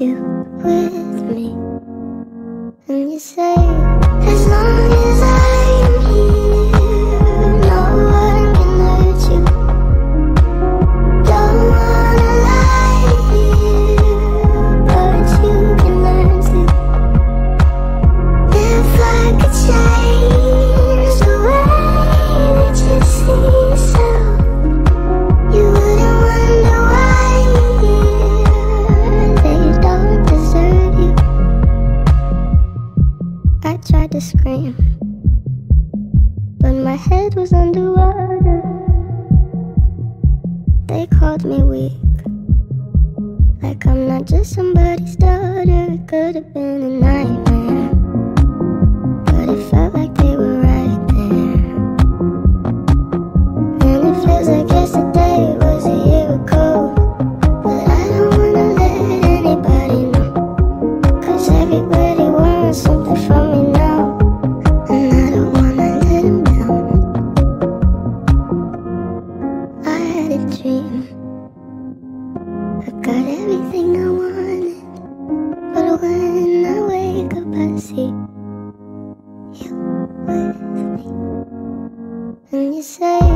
You with me. And you say, to scream, but my head was underwater. They called me weak, like I'm not just somebody's daughter. It could have been a nightmare, you say,